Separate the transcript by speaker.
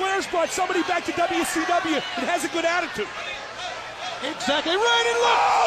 Speaker 1: Flair's brought somebody back to WCW that has a good attitude.
Speaker 2: Exactly right, and look!